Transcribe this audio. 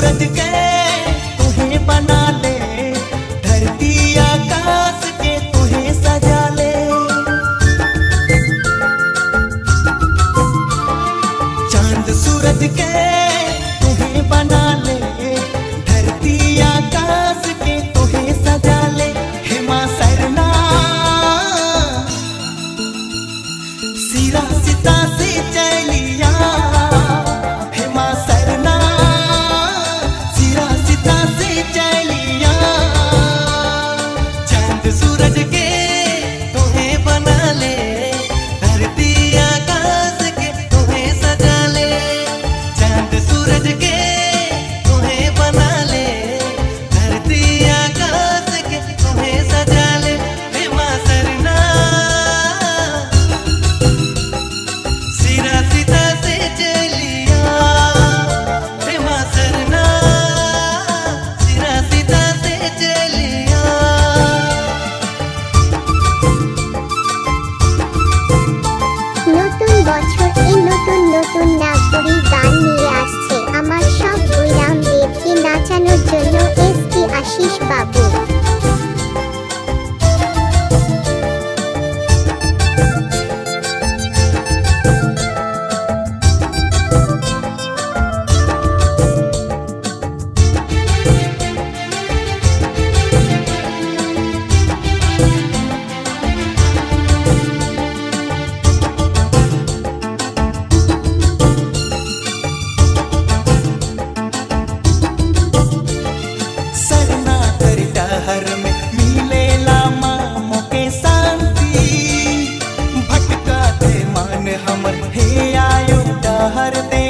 durante que हमर हे आयो डहर देखाई